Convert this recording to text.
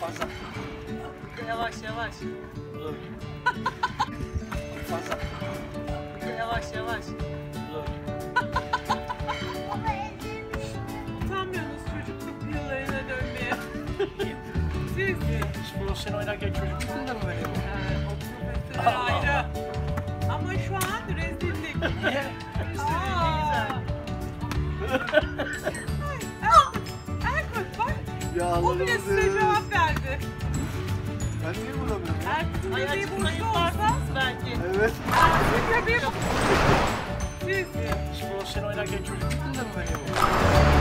Fazla. Yavaş yavaş. Dur. Fazla. Yavaş yavaş. Dur. Utanmıyorsunuz çocukluk yıllarına dönmeye. Siz. Hiç profesyonel oynarken çocukluğunda mı böyle bu? Ha, o profesyonel ayrı. Ama şu an rezillik. Niye? Aa. Erkut, bak. Ya O bile size. Ben niye vuramıyorum? Erkut'un göbeği boşta olsa belki. Evet. Erkut'un göbeği Siz. Hiç profesyonel oynarken çocukluğunda mı böyle bu?